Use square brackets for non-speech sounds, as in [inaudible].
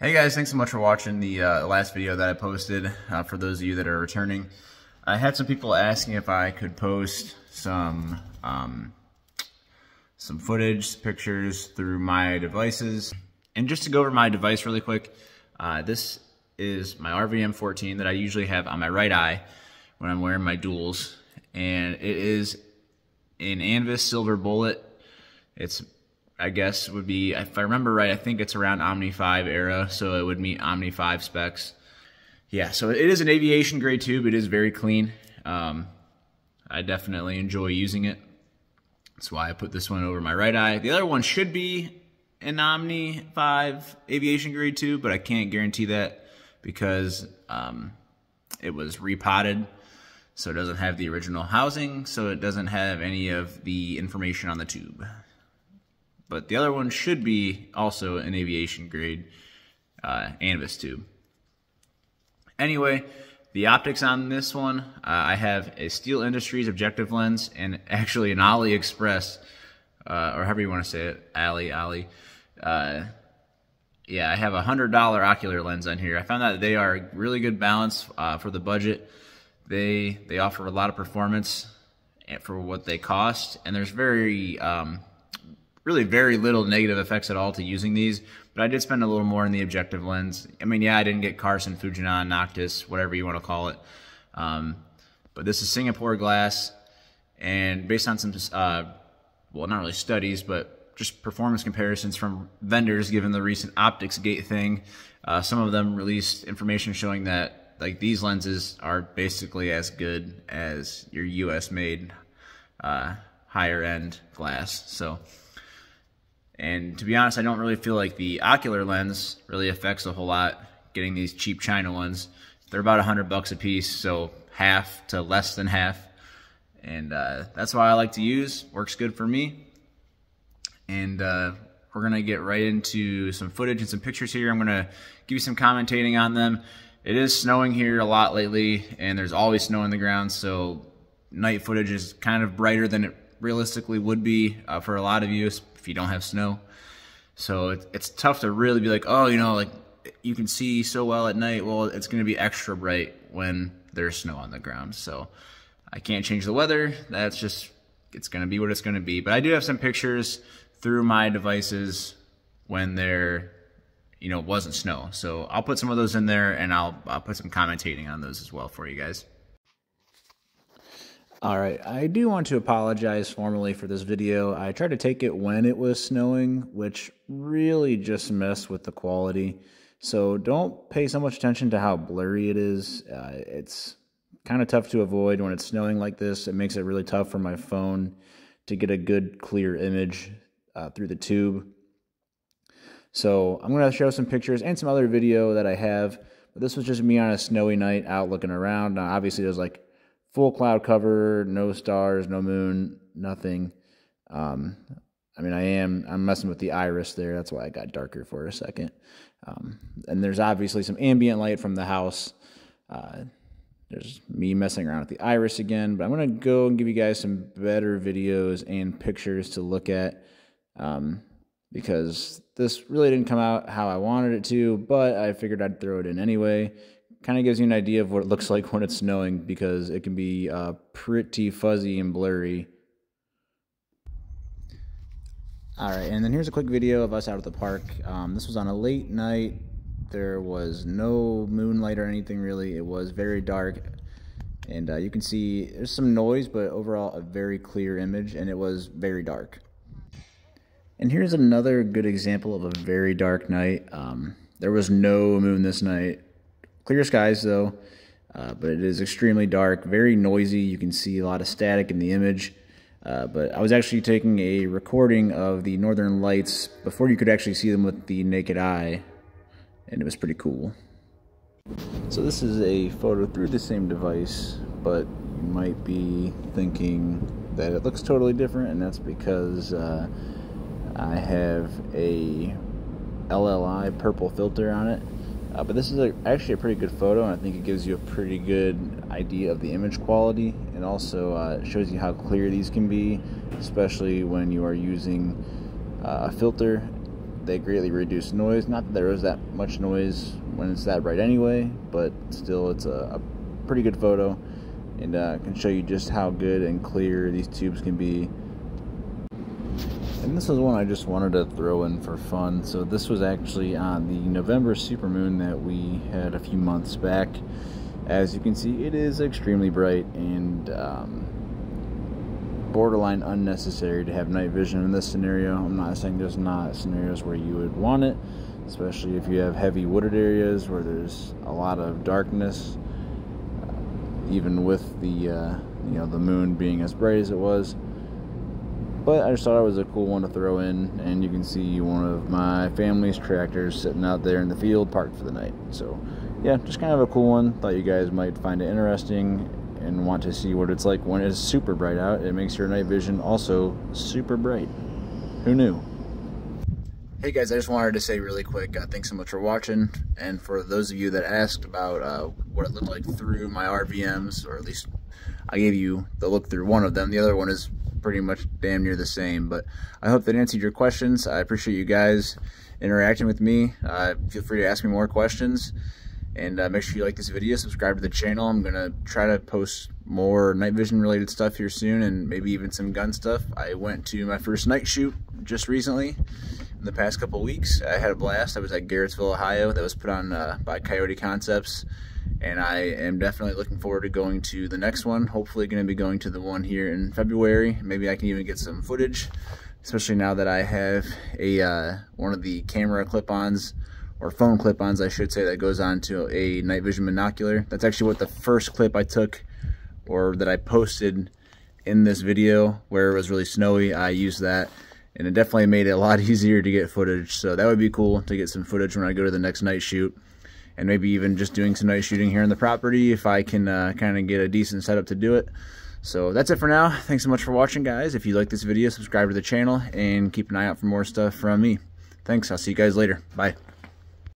Hey guys, thanks so much for watching the uh, last video that I posted. Uh, for those of you that are returning, I had some people asking if I could post some um, some footage, pictures through my devices. And just to go over my device really quick, uh, this is my RVM14 that I usually have on my right eye when I'm wearing my duals, and it is an Anvis Silver Bullet. It's I guess would be, if I remember right, I think it's around Omni 5 era, so it would meet Omni 5 specs. Yeah, so it is an aviation grade tube. It is very clean. Um, I definitely enjoy using it. That's why I put this one over my right eye. The other one should be an Omni 5 aviation grade tube, but I can't guarantee that because um, it was repotted. So it doesn't have the original housing, so it doesn't have any of the information on the tube but the other one should be also an aviation grade uh, Anvis tube. Anyway, the optics on this one, uh, I have a Steele Industries objective lens and actually an AliExpress, uh, or however you want to say it, Ali, Ali. Uh, yeah, I have a $100 ocular lens on here. I found that they are really good balance uh, for the budget. They, they offer a lot of performance for what they cost, and there's very um, really very little negative effects at all to using these, but I did spend a little more in the objective lens. I mean, yeah, I didn't get Carson, Fujinon, Noctis, whatever you want to call it. Um, but this is Singapore glass, and based on some, uh, well, not really studies, but just performance comparisons from vendors, given the recent optics gate thing, uh, some of them released information showing that like these lenses are basically as good as your U.S. made uh, higher end glass. So and to be honest, I don't really feel like the ocular lens really affects a whole lot getting these cheap China ones. They're about a hundred bucks a piece, so half to less than half. And uh, that's why I like to use. Works good for me. And uh, we're gonna get right into some footage and some pictures here. I'm gonna give you some commentating on them. It is snowing here a lot lately, and there's always snow on the ground, so night footage is kind of brighter than it realistically would be uh, for a lot of you, you don't have snow. So it, it's tough to really be like, oh, you know, like you can see so well at night. Well, it's going to be extra bright when there's snow on the ground. So I can't change the weather. That's just, it's going to be what it's going to be. But I do have some pictures through my devices when there, you know, wasn't snow. So I'll put some of those in there and I'll, I'll put some commentating on those as well for you guys. All right, I do want to apologize formally for this video. I tried to take it when it was snowing, which really just messed with the quality. So don't pay so much attention to how blurry it is. Uh, it's kind of tough to avoid when it's snowing like this. It makes it really tough for my phone to get a good clear image uh, through the tube. So I'm going to show some pictures and some other video that I have. But this was just me on a snowy night out looking around. Now, obviously, there's like full cloud cover, no stars, no moon, nothing. Um, I mean, I am I'm messing with the iris there. That's why I got darker for a second. Um, and there's obviously some ambient light from the house. Uh, there's me messing around with the iris again, but I'm gonna go and give you guys some better videos and pictures to look at um, because this really didn't come out how I wanted it to, but I figured I'd throw it in anyway kind of gives you an idea of what it looks [laughs] like when it's snowing because it can be uh, pretty fuzzy and blurry. All right, and then here's a quick video of us out at the park. Um, this was on a late night. There was no moonlight or anything really. It was very dark. And uh, you can see there's some noise, but overall a very clear image, and it was very dark. And here's another good example of a very dark night. Um, there was no moon this night. Clear skies though, uh, but it is extremely dark, very noisy. You can see a lot of static in the image. Uh, but I was actually taking a recording of the northern lights before you could actually see them with the naked eye, and it was pretty cool. So this is a photo through the same device, but you might be thinking that it looks totally different, and that's because uh, I have a LLI purple filter on it. Uh, but this is a, actually a pretty good photo, and I think it gives you a pretty good idea of the image quality, and also uh, shows you how clear these can be, especially when you are using uh, a filter they greatly reduce noise. Not that there is that much noise when it's that bright anyway, but still it's a, a pretty good photo and uh, can show you just how good and clear these tubes can be. And this is one I just wanted to throw in for fun. So this was actually on the November supermoon that we had a few months back. As you can see, it is extremely bright and um, borderline unnecessary to have night vision in this scenario. I'm not saying there's not scenarios where you would want it, especially if you have heavy wooded areas where there's a lot of darkness, uh, even with the uh, you know the moon being as bright as it was. But I just thought it was a cool one to throw in, and you can see one of my family's tractors sitting out there in the field parked for the night. So, yeah, just kind of a cool one. Thought you guys might find it interesting and want to see what it's like when it's super bright out. It makes your night vision also super bright. Who knew? Hey guys, I just wanted to say really quick, uh, thanks so much for watching. And for those of you that asked about uh, what it looked like through my RVMs, or at least I gave you the look through one of them. The other one is pretty much damn near the same. But I hope that answered your questions. I appreciate you guys interacting with me. Uh, feel free to ask me more questions. And uh, make sure you like this video, subscribe to the channel. I'm going to try to post more night vision related stuff here soon and maybe even some gun stuff. I went to my first night shoot just recently in the past couple weeks. I had a blast. I was at Garrettsville, Ohio. That was put on uh, by Coyote Concepts. And I am definitely looking forward to going to the next one. Hopefully going to be going to the one here in February. Maybe I can even get some footage, especially now that I have a uh, one of the camera clip-ons or phone clip-ons, I should say, that goes on to a night vision binocular. That's actually what the first clip I took or that I posted in this video where it was really snowy. I used that and it definitely made it a lot [laughs] easier to get footage. So that would be cool to get some footage when I go to the next night shoot and maybe even just doing some night shooting here on the property if I can uh, kind of get a decent setup to do it. So that's it for now. Thanks so much for watching, guys. If you like this video, subscribe to the channel and keep an eye out for more stuff from me. Thanks. I'll see you guys later. Bye.